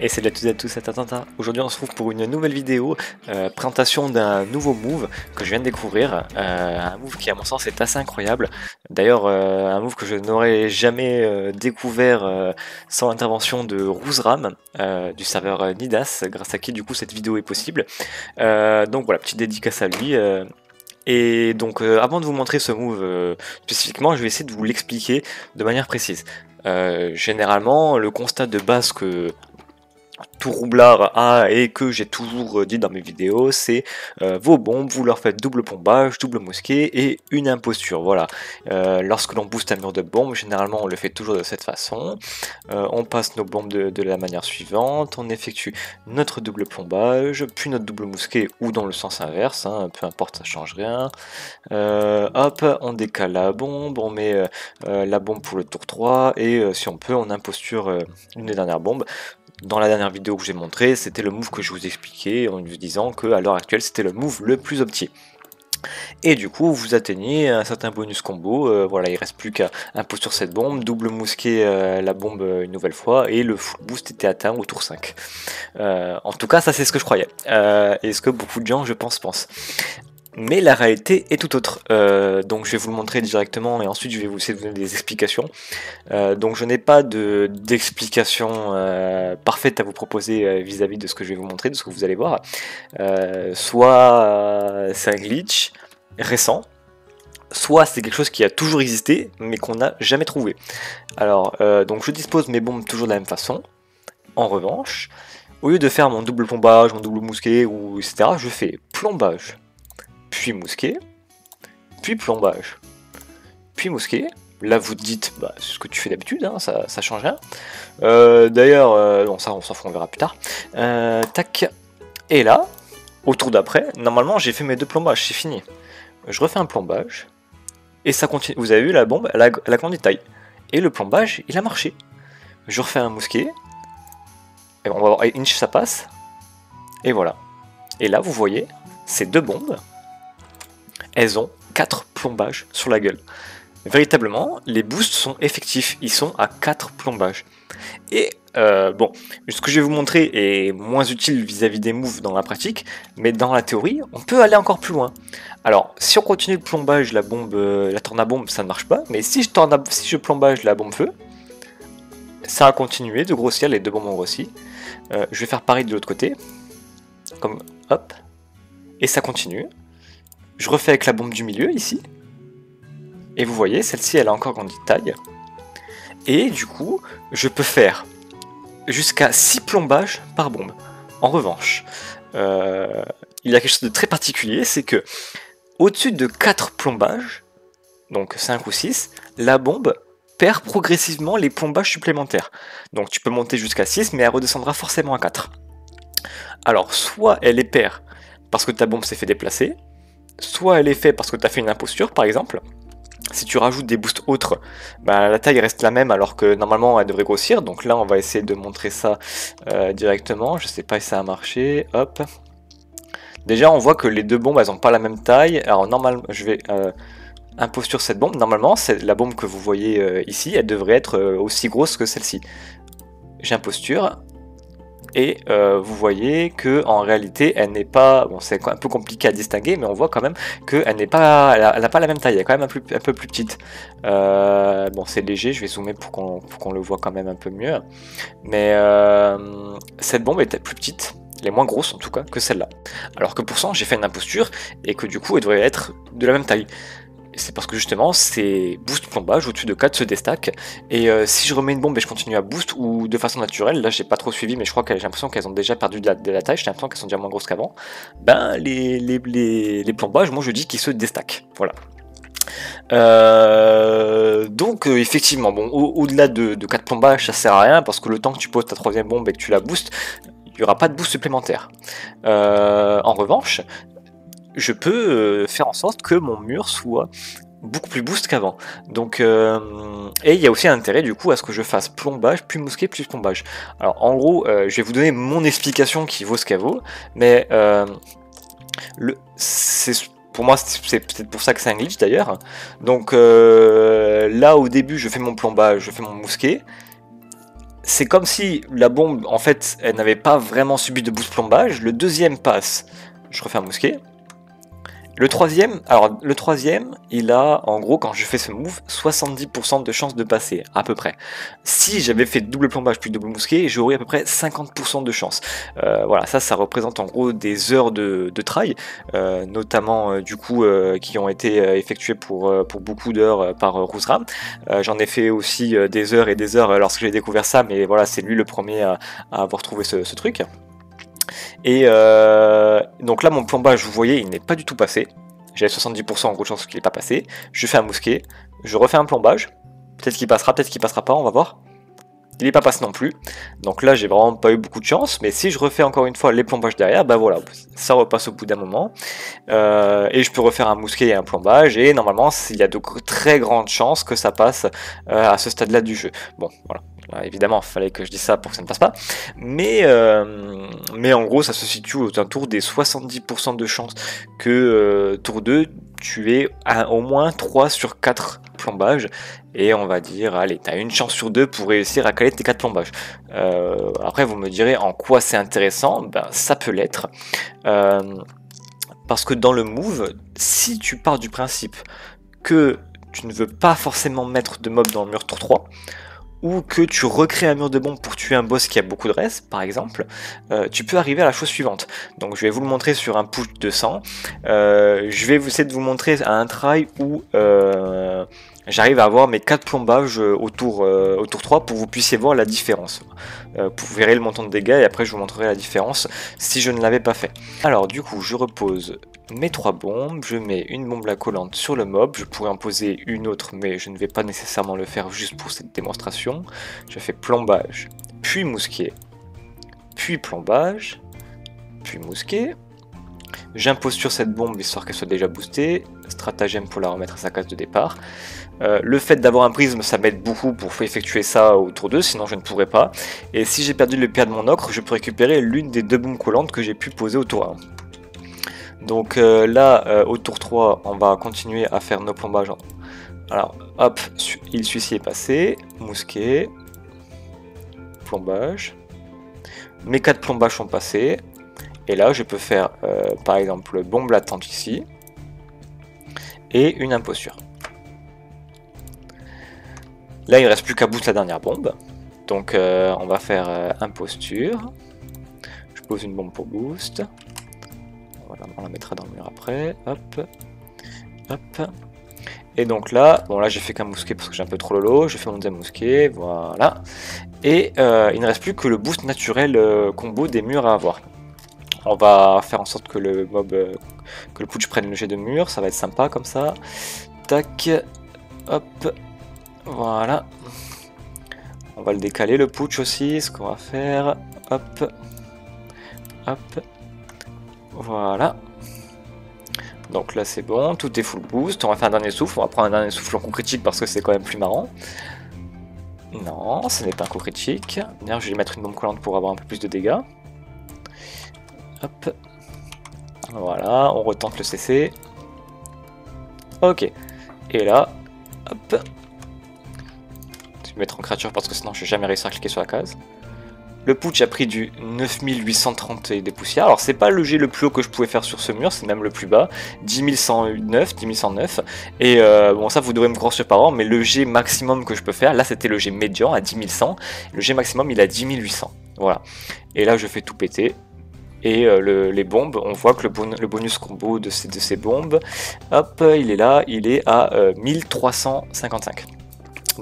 Et salut à tous et à tous, c'est Tintin. Aujourd'hui on se retrouve pour une nouvelle vidéo, euh, présentation d'un nouveau move que je viens de découvrir. Euh, un move qui à mon sens est assez incroyable. D'ailleurs euh, un move que je n'aurais jamais découvert sans l'intervention de Rouzram du serveur Nidas, grâce à qui du coup cette vidéo est possible. donc voilà, petite dédicace à lui. Et donc avant de vous montrer ce move spécifiquement, je vais essayer de vous l'expliquer de manière précise. généralement, le constat de base que tout roublard a et que j'ai toujours dit dans mes vidéos, c'est euh, vos bombes, vous leur faites double pombage, double mosquée et une imposture. Voilà. Euh, lorsque l'on booste un mur de bombes, généralement on le fait toujours de cette façon. Euh, on passe nos bombes de, la manière suivante, on effectue notre double plombage, puis notre double mousquet ou dans le sens inverse, hein, peu importe, ça change rien. hop, on décale la bombe, on met la bombe pour le tour 3 et si on peut, on imposture une des dernières bombes dans la dernière vidéo que j'ai montré, c'était le move que je vous expliquais en vous disant que à l'heure actuelle c'était le move le plus opti. Et du coup, vous atteignez un certain bonus combo. Euh, voilà, il reste plus qu'un pouce sur cette bombe, double mousquet euh, la bombe une nouvelle fois, et le full boost était atteint au tour 5. Euh, en tout cas, ça c'est ce que je croyais. et ce que beaucoup de gens, je pense, pensent mais la réalité est tout autre. Euh, donc je vais vous le montrer directement et ensuite je vais vous essayer de donner des explications. Euh, donc je n'ai pas d'explication euh, parfaite à vous proposer vis-à-vis -vis de ce que je vais vous montrer, de ce que vous allez voir. soit c'est un glitch récent, soit c'est quelque chose qui a toujours existé mais qu'on n'a jamais trouvé. Alors donc je dispose mes bombes toujours de la même façon. En revanche, au lieu de faire mon double plombage, mon double mousquet, ou etc., je fais plombage, puis mousquet, puis plombage, puis mousquet. Là, vous dites, bah, c'est ce que tu fais d'habitude, hein, ça, ça change rien. Euh, d'ailleurs, euh, bon, ça, on s'en fout, on verra plus tard. Euh, tac. Et là, au tour d'après, normalement, j'ai fait mes deux plombages, c'est fini. Je refais un plombage, et ça continue. Vous avez vu, la bombe, elle a, elle taille. Et le plombage, il a marché. Je refais un mousquet, et on va voir, inch, ça passe. Et voilà. Et là, vous voyez, ces deux bombes, elles ont 4 plombages sur la gueule. Véritablement, les boosts sont effectifs, ils sont à 4 plombages. Et euh, bon, ce que je vais vous montrer est moins utile vis-à-vis des moves dans la pratique, mais dans la théorie, on peut aller encore plus loin. Alors, si on continue le plombage, la bombe, euh, la tornabombe, ça ne marche pas, mais si je, si je plombage la bombe feu, ça a continué de grossir, les deux bombes ont grossi. Euh, je vais faire pareil de l'autre côté, comme hop, et ça continue. Je refais avec la bombe du milieu ici. Et vous voyez, celle-ci, elle a encore grandi de taille. Et du coup, je peux faire jusqu'à 6 plombages par bombe. En revanche, euh, il y a quelque chose de très particulier, c'est que au-dessus de 4 plombages, donc 5 ou 6, la bombe perd progressivement les plombages supplémentaires. Donc tu peux monter jusqu'à 6, mais elle redescendra forcément à 4. Alors, soit elle les perd parce que ta bombe s'est fait déplacer, soit elle est faite parce que tu as fait une imposture, par exemple. Si tu rajoutes des boosts autres, bah, la taille reste la même alors que normalement elle devrait grossir. Donc là, on va essayer de montrer ça euh, directement. Je sais pas si ça a marché. Déjà, on voit que les deux bombes, elles n'ont pas la même taille. Alors normalement, je vais euh, cette bombe. Normalement, c'est la bombe que vous voyez euh, ici, elle devrait être aussi grosse que celle-ci. J'imposture et euh, vous voyez que en réalité elle n'est pas bon c'est un peu compliqué à distinguer mais on voit quand même qu'elle n'est pas elle n'a pas la même taille elle est quand même un, peu plus petite. Euh, bon c'est léger je vais zoomer pour qu'on le voit quand même un peu mieux. Mais euh, cette bombe était plus petite elle est moins grosse en tout cas que celle-là. Alors que pour ça j'ai fait une imposture et que du coup elle devrait être de la même taille c'est parce que justement c'est boost plombage au-dessus de 4 se déstack et euh, si je remets une bombe et je continue à boost ou de façon naturelle, là j'ai pas trop suivi mais je crois que j'ai l'impression qu'elles ont déjà perdu de la, taille, j'ai l'impression qu'elles sont déjà moins grosses qu'avant, ben les, plombages moi je dis qu'ils se déstackent, voilà. Euh, donc euh, effectivement, bon, au-delà de, de 4 plombages ça sert à rien parce que le temps que tu poses ta troisième bombe et que tu la boostes, il n'y aura pas de boost supplémentaire. en revanche, je peux euh, faire en sorte que mon mur soit beaucoup plus boost qu'avant. Donc, euh, et il y a aussi un intérêt du coup à ce que je fasse plombage, puis mousquet, plus plombage. Alors en gros, euh, je vais vous donner mon explication qui vaut ce qu'elle vaut, mais le, c'est pour moi, c'est peut-être pour ça que c'est un glitch d'ailleurs. Donc là, au début, je fais mon plombage, je fais mon mousquet. c'est comme si la bombe, en fait, elle n'avait pas vraiment subi de boost plombage. Le deuxième passe, je refais un mousquet. Le troisième, alors le troisième, il a en gros quand je fais ce move 70% de chance de passer, à peu près. Si j'avais fait double plombage puis double mousquet, j'aurais à peu près 50% de chance. Euh, voilà, ça, ça représente en gros des heures de, de trail, euh, notamment euh, du coup qui ont été effectuées pour, pour beaucoup d'heures par Rousram. J'en ai fait aussi des heures et des heures lorsque j'ai découvert ça, mais voilà, c'est lui le premier à, avoir trouvé ce truc. Et euh, donc là, mon plombage, vous voyez, il n'est pas du tout passé. J'ai 70% en gros de chance qu'il n'est pas passé. Je fais un mousquet, je refais un plombage. Peut-être qu'il passera, peut-être qu'il passera pas, on va voir. Il n'est pas passé non plus. Donc là, j'ai vraiment pas eu beaucoup de chance. Mais si je refais encore une fois les plombages derrière, bah voilà, ça repasse au bout d'un moment. Euh, et je peux refaire un mousquet et un plombage. Et normalement, il y a de très grandes chances que ça passe euh, à ce stade-là du jeu. Bon, voilà évidemment, il fallait que je dise ça pour que ça ne passe pas. Mais, euh, mais en gros, ça se situe autour des 70% de chances que euh, tour 2, tu aies au moins 3 sur 4 plombages. Et on va dire, allez, tu as une chance sur deux pour réussir à caler tes 4 plombages. Euh, après, vous me direz en quoi c'est intéressant. Ben, ça peut l'être. parce que dans le move, si tu pars du principe que tu ne veux pas forcément mettre de mob dans le mur tour 3, ou que tu recrées un mur de bombe pour tuer un boss qui a beaucoup de res, par exemple, euh, tu peux arriver à la chose suivante. Donc je vais vous le montrer sur un push de sang. Euh, je vais essayer de vous montrer un try où euh, j'arrive à avoir mes 4 plombages autour, autour 3 pour que vous puissiez voir la différence. vous verrez le montant de dégâts et après je vous montrerai la différence si je ne l'avais pas fait. Alors du coup je repose mes trois bombes, je mets une bombe la collante sur le mob, je pourrais en poser une autre mais je ne vais pas nécessairement le faire juste pour cette démonstration. Je fais plombage, puis mousquet, puis plombage, puis mousquet. J'impose sur cette bombe histoire qu'elle soit déjà boostée, stratagème pour la remettre à sa case de départ. Euh, le fait d'avoir un prisme, ça m'aide beaucoup pour effectuer ça au tour 2, sinon je ne pourrais pas. Et si j'ai perdu le PA de mon ocre, je peux récupérer l'une des deux bombes collantes que j'ai pu poser au tour 1. Donc euh, là, euh, au tour 3, on va continuer à faire nos plombages. Alors, hop, il celui-ci est passé, mousquet, plombage. Mes 4 plombages sont passés. Et là, je peux faire, euh, par exemple, bombe latente ici. Et une imposture. Là, il ne reste plus qu'à boost la dernière bombe. Donc, on va faire imposture. Je pose une bombe pour boost. Voilà, on la mettra dans le mur après. Hop. Hop. Et donc là, bon là j'ai fait qu'un mousquet parce que j'ai un peu trop lolo, je fais mon deuxième mousquet, voilà. Et euh, il ne reste plus que le boost naturel euh, combo des murs à avoir. On va faire en sorte que le mob, euh, que le putsch prenne le jet de mur, ça va être sympa comme ça. Tac, hop, voilà. On va le décaler le putsch aussi, ce qu'on va faire, hop, hop, voilà. Donc là c'est bon, tout est full boost. On va faire un dernier souffle, on va prendre un dernier souffle en coup critique parce que c'est quand même plus marrant. Non, ce n'est pas un coup critique. D'ailleurs je vais mettre une bombe collante pour avoir un peu plus de dégâts. Hop. Voilà, on retente le CC. Ok. Et là, hop. Mettre en créature parce que sinon je vais jamais réussir à cliquer sur la case. Le putsch a pris du 9830 et des poussières. Alors c'est pas le jet le plus haut que je pouvais faire sur ce mur, c'est même le plus bas. 10109, 10109. Et euh, bon ça vous devrez me croire sur parole, mais le jet maximum que je peux faire, là c'était le jet médian à 10100. Le jet maximum il à 10800. Voilà. Et là je fais tout péter. Et euh, les bombes, on voit que le, bonus combo de ces, de ces, bombes, hop, il est là, il est à 1355.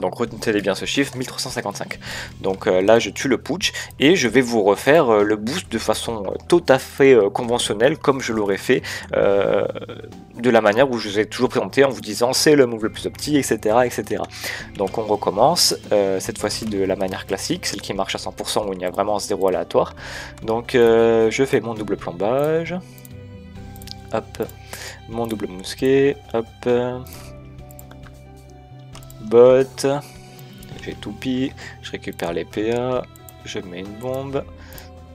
Donc retenez bien ce chiffre, 1355. Donc euh, là je tue le putsch et je vais vous refaire euh, le boost de façon euh, tout à fait conventionnelle comme je l'aurais fait de la manière où je vous ai toujours présenté en vous disant c'est le move le plus opti, etc. etc. Donc on recommence, cette fois-ci de la manière classique, celle qui marche à 100% où il y a vraiment zéro aléatoire. Donc je fais mon double plombage, hop, mon double mousquet, hop, bot, j'ai toupie, je récupère les PA, je mets une bombe,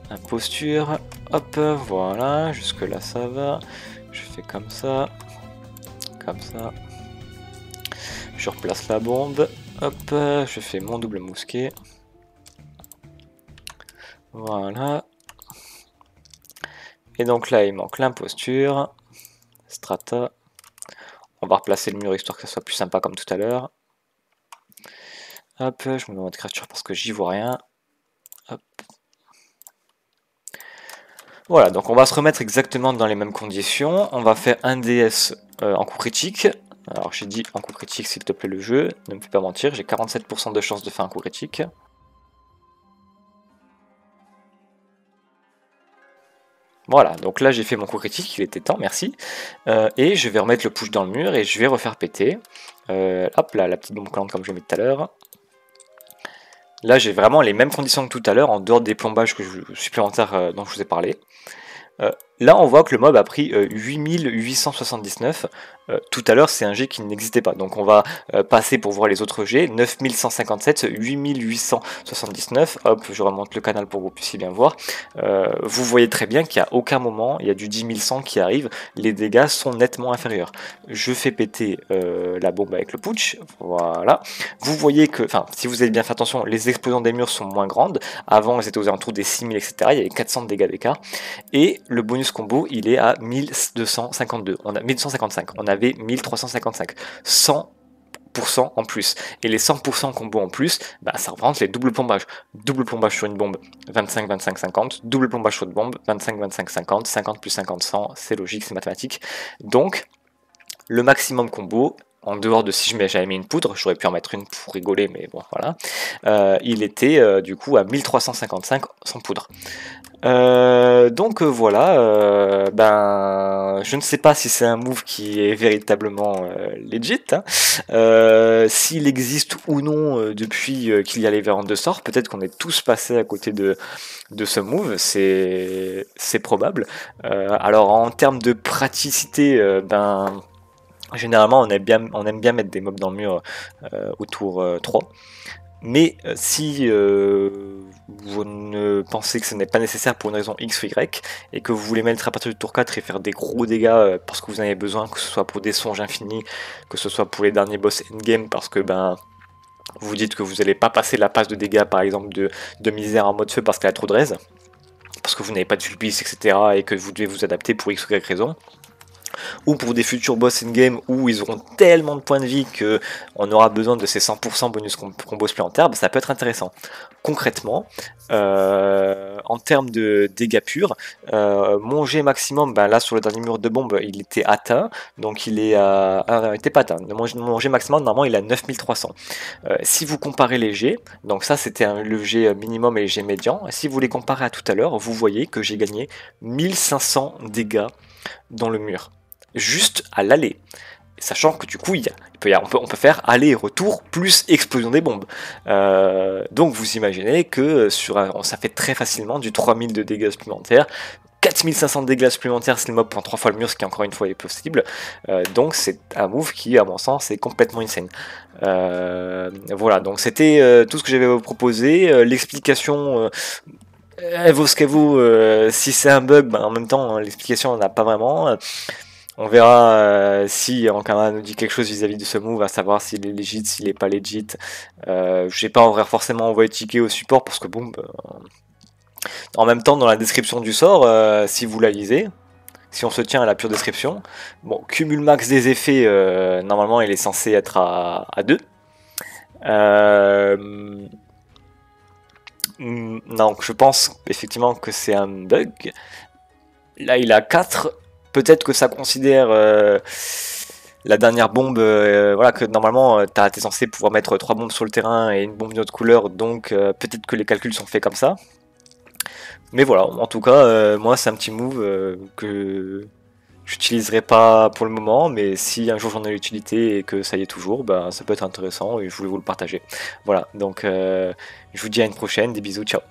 imposture, hop, voilà, jusque là ça va, je fais comme ça, comme ça, je replace la bombe, hop, je fais mon double mousquet, Voilà. Et donc là, il manque l'imposture. Strata. On va replacer le mur histoire que ça soit plus sympa comme tout à l'heure. Hop, je me mets en créature parce que j'y vois rien. Hop. Voilà, donc on va se remettre exactement dans les mêmes conditions. On va faire un DS euh, en coup critique. Alors j'ai dit en coup critique s'il te plaît le jeu, ne me fais pas mentir, j'ai 47% de chance de faire un coup critique. Voilà, donc là j'ai fait mon coup critique, il était temps, merci. Euh, et je vais remettre le push dans le mur et je vais refaire péter. Euh, hop là, la petite bombe collante comme je l'ai mis tout à l'heure. Là j'ai vraiment les mêmes conditions que tout à l'heure, en dehors des plombages supplémentaires euh, dont je vous ai parlé. Là on voit que le mob a pris 8879 euh, tout à l'heure, c'est un G qui n'existait pas. Donc on va euh, passer pour voir les autres G. 9157, 8879. Hop, je remonte le canal pour que vous puissiez bien voir. Euh, vous voyez très bien a aucun moment, il y a du 10100 qui arrive. Les dégâts sont nettement inférieurs. Je fais péter la bombe avec le putsch. Voilà. Vous voyez que, enfin, si vous avez bien fait attention, les explosions des murs sont moins grandes. Avant, elles étaient aux alentours des 6000, etc. Il y avait 400 dégâts d'écart. Et le bonus combo, il est à 1252. On a 1255. On avait 1355. 100% en plus. Et les 100% combo en plus, bah, ça représente les doubles plombages. Double plombage sur une bombe, 25, 25, 50. Double plombage sur une bombe, 25, 25, 50. 50 plus 50, 100. C'est logique, c'est mathématique. Donc, le maximum combo, en dehors de si j'avais mis une poudre, j'aurais pu en mettre une pour rigoler, mais bon, voilà. Euh, il était euh, du coup à 1355 sans poudre. Euh, donc voilà, ben je ne sais pas si c'est un move qui est véritablement legit, hein. s'il existe ou non depuis qu'il y a les variantes de sort, peut-être qu'on est tous passés à côté de, ce move, c'est probable. alors en termes de praticité, ben Généralement, on aime, bien, on aime bien mettre des mobs dans le mur euh, au tour 3. Mais euh, si euh, pensez que ce n'est pas nécessaire pour une raison X ou Y, et que vous voulez mettre à partir du tour 4 et faire des gros dégâts parce que vous en avez besoin, que ce soit pour des songes infinis, que ce soit pour les derniers boss endgame, parce que ben vous dites que vous n'allez pas passer la passe de dégâts par exemple de, de misère en mode feu parce qu'elle a trop de raise, parce que vous n'avez pas de sulpice, etc. et que vous devez vous adapter pour X ou Y raison ou pour des futurs boss in-game où ils auront tellement de points de vie qu'on aura besoin de ces 100% bonus combo supplémentaires, bah, ça peut être intéressant. Concrètement, euh, en termes de dégâts purs, euh, mon G maximum, bah, là sur le dernier mur de bombe, il était atteint, donc il est à... Ah, il était pas atteint, mon, G maximum, normalement, il est à 9300. Euh, si vous comparez les G, donc ça c'était le G minimum et le G médian, si vous les comparez à tout à l'heure, vous voyez que j'ai gagné 1500 dégâts dans le mur juste à l'aller. Sachant que du coup, on, peut, faire aller et retour plus explosion des bombes. Euh, donc vous imaginez que sur ça fait très facilement du 3000 de dégâts supplémentaires, 4500 de dégâts supplémentaires si le mob prend 3 fois le mur, ce qui encore une fois est possible. Euh, donc c'est un move qui, à mon sens, est complètement insane. Euh, voilà, donc c'était tout ce que j'avais à vous proposer. L'explication elle vaut ce qu'elle vaut. si c'est un bug, ben, en même temps, l'explication on n'a pas vraiment. On verra euh, si Ankara nous dit quelque chose vis-à-vis de ce move, à savoir s'il est legit, s'il est pas legit. Euh, je sais pas, on va forcément envoyer ticket au support parce que bon, bah, en même temps, dans la description du sort, euh, si vous la lisez, si on se tient à la pure description, bon, cumul max des effets, normalement, il est censé être à, à 2. donc je pense effectivement que c'est un bug. Là, il a 4 peut-être que ça considère euh, la dernière bombe, euh, voilà, que normalement euh, tu es censé pouvoir mettre trois bombes sur le terrain et une bombe d'une autre couleur, donc peut-être que les calculs sont faits comme ça. Mais voilà, en tout cas, moi c'est un petit move que j'utiliserai pas pour le moment, mais si un jour j'en ai l'utilité et que ça y est toujours, bah, ça peut être intéressant et je voulais vous le partager. Voilà, donc je vous dis à une prochaine, des bisous, ciao